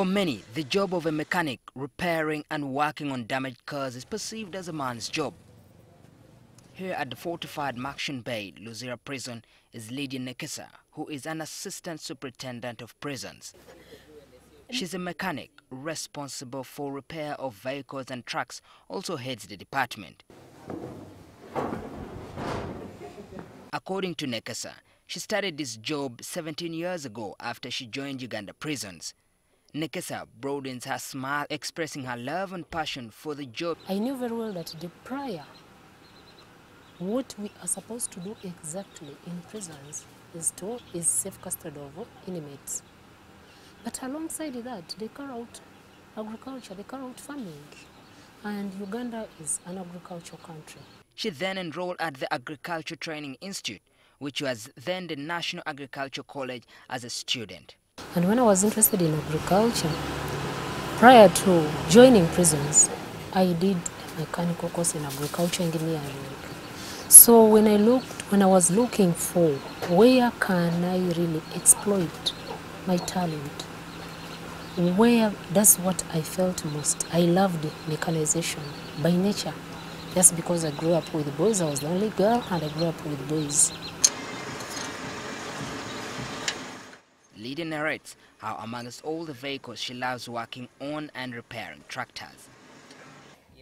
For many, the job of a mechanic repairing and working on damaged cars is perceived as a man's job. Here at the fortified Murchison Bay Luzira prison is Lydia Nekesa, who is an assistant superintendent of prisons. She's a mechanic responsible for repair of vehicles and trucks, also heads the department. According to Nekesa, she started this job 17 years ago after she joined Uganda prisons. Nekesa broadens her smile, expressing her love and passion for the job. I knew very well that the prior, what we are supposed to do exactly in prisons is to is safe custody of inmates. But alongside that, they carry out agriculture, they carry out farming, and Uganda is an agricultural country. She then enrolled at the Agriculture Training Institute, which was then the National Agriculture College as a student. And when I was interested in agriculture, prior to joining prisons, I did a mechanical course in agriculture engineering. So when I looked, when I was looking for where can I really exploit my talent, where that's what I felt most. I loved mechanization by nature. Just because I grew up with boys, I was the only girl, and I grew up with boys. Lydia narrates how amongst all the vehicles she loves working on and repairing tractors.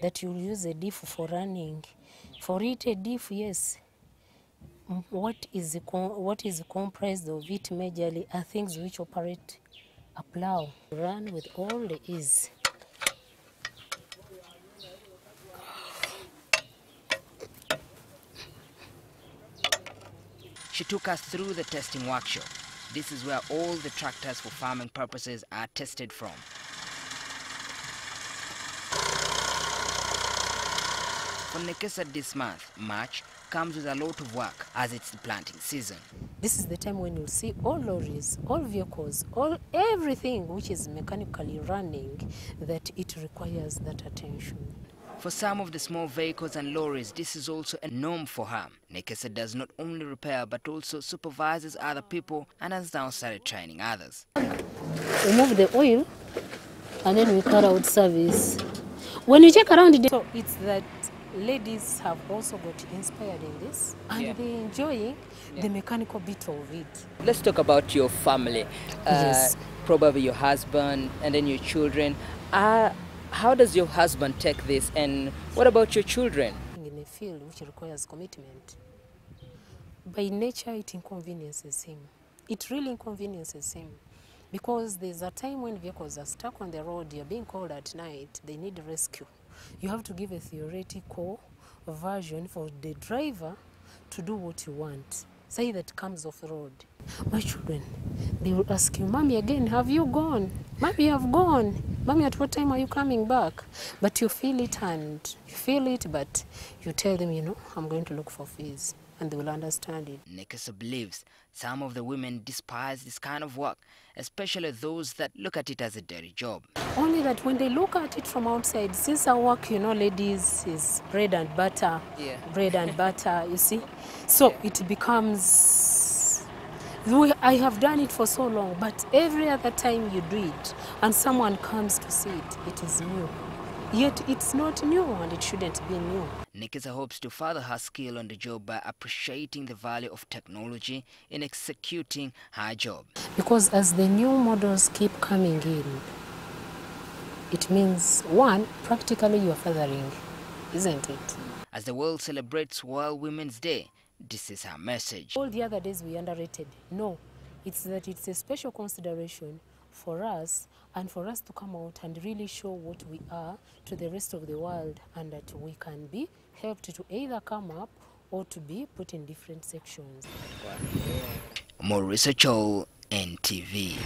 That you use a diff for running. For it, a diff, yes. What is, what is comprised of it majorly are things which operate a plow. Run with all the ease. She took us through the testing workshop. This is where all the tractors for farming purposes are tested from. For Nekesa this month, March, comes with a lot of work as it's the planting season. This is the time when you'll see all lorries, all vehicles, all everything which is mechanically running that it requires that attention. For some of the small vehicles and lorries, this is also a norm for her. Nekesa does not only repair but also supervises other people and has now started training others. Remove the oil and then we carry out service. When you check around, the- so it's that ladies have also got inspired in this and Yeah. they enjoying the mechanical bit of it. Let's talk about your family. Yes. Probably your husband and then your children. Uh, how does your husband take this and what about your children? In a field which requires commitment, by nature it inconveniences him. It really inconveniences him because there's a time when vehicles are stuck on the road, you're being called at night, they need rescue. You have to give a theoretical version for the driver to do what you want. Say that comes off road. My children, they will ask you, Mommy, again, have you gone? Mommy, you have gone. Mommy, at what time are you coming back? But you feel it and you feel it, but you tell them, you know, I'm going to look for fees. And they will understand it. Nekesa believes some of the women despise this kind of work, especially those that look at it as a dirty job. Only that when they look at it from outside, since our work, you know, ladies, is bread and butter. Yeah. Bread and butter, you see? So it becomes. We, I have done it for so long, but every other time you do it and someone comes to see it, it is new. Yet it's not new and it shouldn't be new. Nekesa hopes to further her skill on the job by appreciating the value of technology in executing her job. Because as the new models keep coming in, it means one, practically you are furthering, isn't it? As the world celebrates World Women's Day, this is her message. All the other days we underrated. No, it's that it's a special consideration for us and for us to come out and really show what we are to the rest of the world and that we can be helped to either come up or to be put in different sections. Maurice Cho, NTV.